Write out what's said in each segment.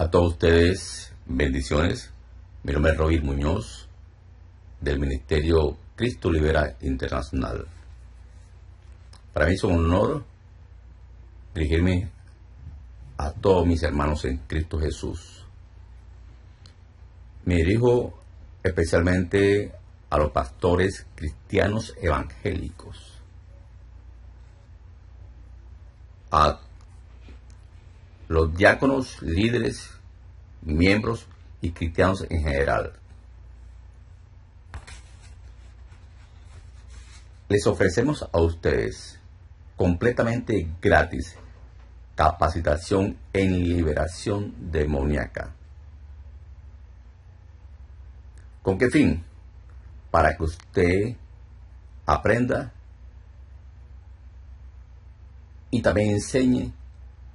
A todos ustedes, bendiciones. Mi nombre es Robin Muñoz, del Ministerio Cristo Libera Internacional. Para mí es un honor dirigirme a todos mis hermanos en Cristo Jesús. Me dirijo especialmente a los pastores cristianos evangélicos, a los diáconos, líderes, miembros y cristianos en general. Les ofrecemos a ustedes completamente gratis capacitación en liberación demoníaca. ¿Con qué fin? Para que usted aprenda y también enseñe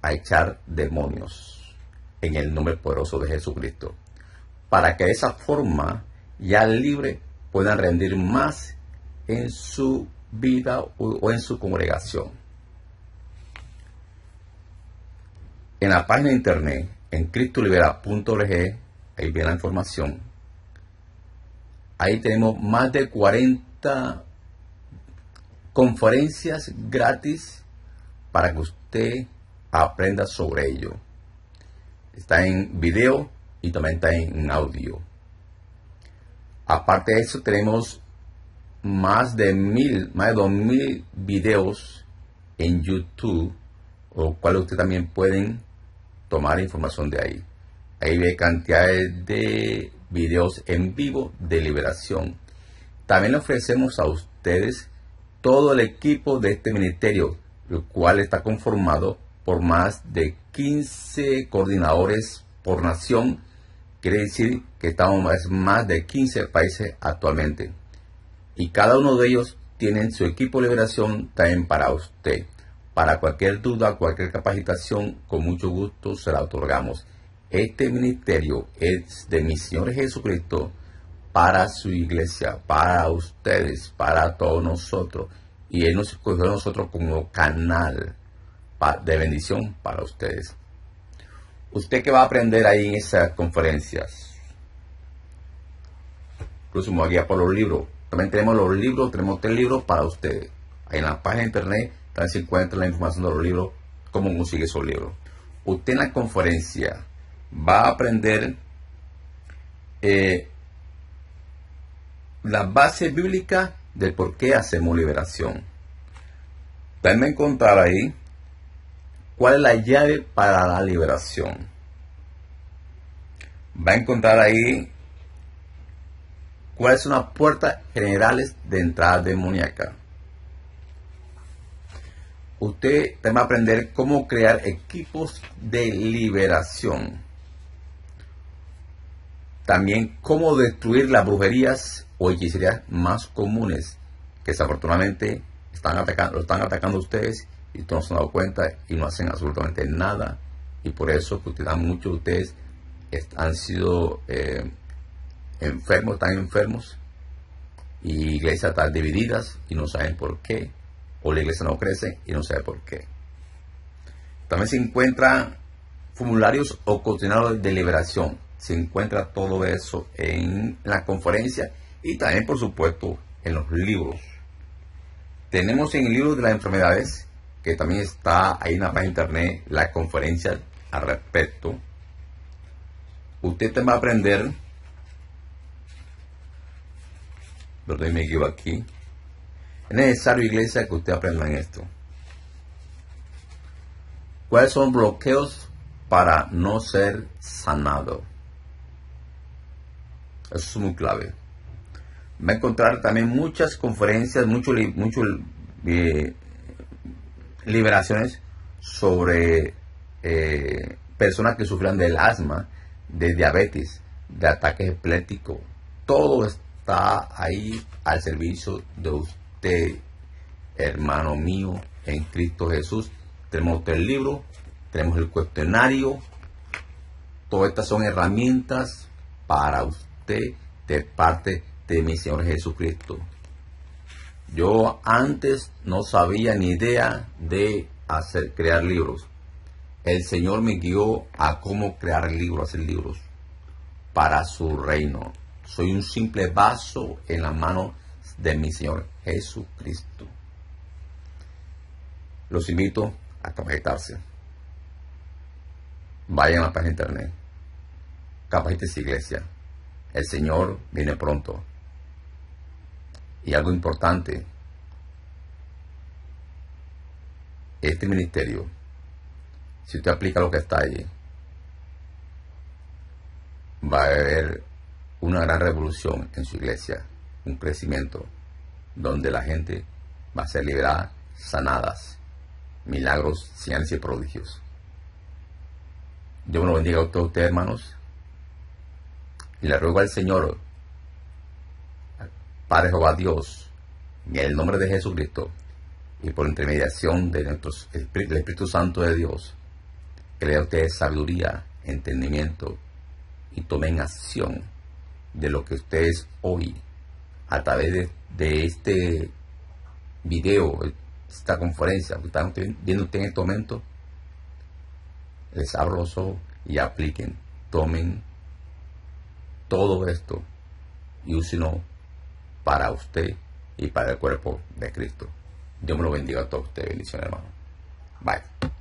a echar demonios en el nombre poderoso de Jesucristo. Para que de esa forma ya libre puedan rendir más en su vida o en su congregación. En la página de internet, en cristolibera.org, ahí viene la información. Ahí tenemos más de 40 conferencias gratis para que usted aprenda sobre ello. Está en video y también está en audio. Aparte de eso, tenemos más de mil, más de dos mil videos en YouTube, o cuales ustedes también pueden tomar información de ahí. Ahí ve cantidades de videos en vivo de liberación. También ofrecemos a ustedes todo el equipo de este ministerio, el cual está conformado por más de 15 coordinadores por nación. Quiere decir que estamos en más de 15 países actualmente. Y cada uno de ellos tiene su equipo de liberación también para usted. Para cualquier duda, cualquier capacitación, con mucho gusto se la otorgamos. Este ministerio es de mi Señor Jesucristo para su iglesia, para ustedes, para todos nosotros. Y Él nos escogió a nosotros como canal de bendición para ustedes. ¿Usted qué va a aprender ahí en esas conferencias? Incluso me guía por los libros. También tenemos los libros, tenemos tres libros para ustedes. En la página de internet también se encuentra la información de los libros, cómo consigue esos libros. Usted en la conferencia va a aprender eh, la base bíblica del por qué hacemos liberación. También a encontrar ahí cuál es la llave para la liberación. Va a encontrar ahí cuáles son las puertas generales de entrada demoníaca. Usted va a aprender cómo crear equipos de liberación. También cómo destruir las brujerías o hechicerías más comunes que desafortunadamente están atacando, lo están atacando ustedes y no se han dado cuenta y no hacen absolutamente nada. Y por eso que ustedes, muchos de ustedes han sido eh, enfermos, están enfermos y iglesias están divididas y no saben por qué. O la iglesia no crece y no sabe por qué. También se encuentran formularios o cuestionarios de liberación. Se encuentra todo eso en la conferencia y también, por supuesto, en los libros. Tenemos en el libro de las enfermedades, que también está ahí en la página internet, la conferencia al respecto. Usted te va a aprender Perdón, me equivoco aquí. Es necesario, iglesia, que usted aprenda en esto. ¿Cuáles son bloqueos para no ser sanado? Eso es muy clave. Va a encontrar también muchas conferencias, muchas mucho, eh, liberaciones sobre eh, personas que sufran del asma, de diabetes, de ataques epilépticos. Todo está ahí al servicio de usted, hermano mío, en Cristo Jesús. Tenemos el libro, tenemos el cuestionario. Todas estas son herramientas para usted de parte de mi Señor Jesucristo. Yo antes no sabía ni idea de hacer crear libros. El Señor me guió a cómo crear libros, hacer libros para su reino. Soy un simple vaso en la mano de mi Señor Jesucristo. Los invito a capacitarse. Vayan a la página de internet. Capacítese iglesia. El Señor viene pronto. Y algo importante, este ministerio, si usted aplica lo que está allí, va a haber una gran revolución en su iglesia, un crecimiento donde la gente va a ser liberada, sanadas, milagros, señales y prodigios. Dios me lo bendiga a todos ustedes, hermanos. Y le ruego al Señor, Padre Jehová Dios, en el nombre de Jesucristo, y por intermediación de nuestro Espíritu, Espíritu Santo de Dios, que le dé a ustedes sabiduría, entendimiento y tomen acción de lo que ustedes hoy, a través de, de este video, esta conferencia que están viendo ustedes en este momento, les abro los ojos y apliquen, tomen todo esto y úsenlo para usted y para el cuerpo de Cristo. Dios me lo bendiga a todos ustedes. Bendiciones, hermano. Bye.